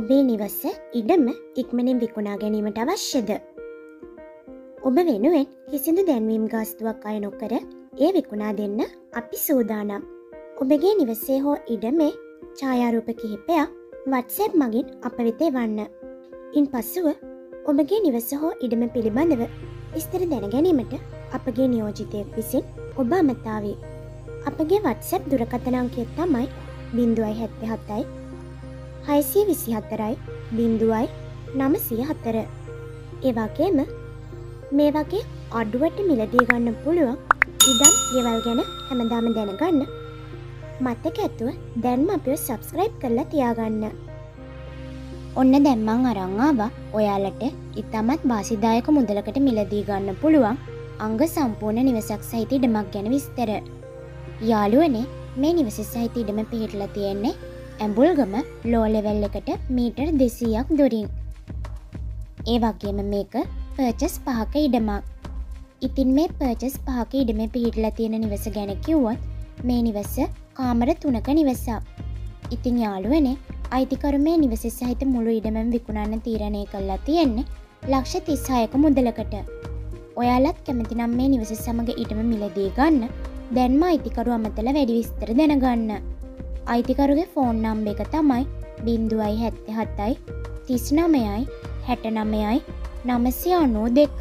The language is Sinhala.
නිවස්ස ඉඩම ඉක්මනින් විකුණා ගැනීමට අවශ්‍යද. ඔබ වෙනුවෙන් කිසිදු දැන්වීම් ගාස්තුවක් අය නොකර ඒ විකුණා දෙන්න අපි සූදානම්. ඔබගේ නිවසේ හෝ ඉඩමේ ඡායාරූප කිහිපයක් වත්සැප් මගින් අප වෙතේ වන්න. ඉන් පස්සුව ඔබගේ නිවස හෝ ඉඩම පිළිබඳව විස්තර දැනගැනීමට අපගේ නියෝජිතයක් විසින් ඔබ අමතාවේ. අපගේ වත්සැප් දුරකතනංකය තමයි බිින්දුවයි හැත්ත හත්තයි හයිසිය විසි හත්තරයි බිින්දුවයි නමසිය හත්තර. ඒවාගේම මේ වගේ අඩුවට මිලදී ගන්න පුළුවන් ඉඩම් ගෙවල් ගැන හැමදාම දැනගන්න මත්තක ඇත්තුව දැන්ම අපිෝ සබස්ක්‍රයිබ් කරලා තියාගන්න. ඔන්න දැම්මං අරංආවා ඔයාලට ඉතාමත් වාසිදායක මුදලකට මිලදී ගන්න පුළුවන් අංග සම්පූර්ණ නිවසක් සහිත ඉඩමක් ගැන විස්තර. යාළුවනේ මේ නිවස සහිත ඉඩම පිහිටල තියෙන්නේ ඇඹුල්ගම ලෝලෙවැල් එකට මීටර් දෙසීයක් දුරින්. ඒ වගේම මේක පර්චස් පහක ඉඩමක්. ඉතින් මේ පර්චස් පහක ඉඩම පිහිටල තියෙන නිවස ගැන කිව්වොත් මේ නිවස කාමර තුනක නිවසා. ඉතින් යාළුවනේ අයිතිකරු මේ නිවස සහිත මුළු ඉඩමම් විකුණන්න තීරණය කල්ලා තියෙන්නේ ලක්ෂ තිස්සායක මුදලකට. ඔයාලත් කැමතිනම් මේ නිවස සමඟ ඉටම මිලදී ගන්න දැන්ම අයිතිකරු අමතල වැඩි විස්තර දැනගන්න. අයිතිකරුගේ ෆෝන් නම්බ එක තමයි බින්දුවයි හැත්ත හත්තයි තිස්නමයයි හැට නමයයි නමසි අනෝ දෙක.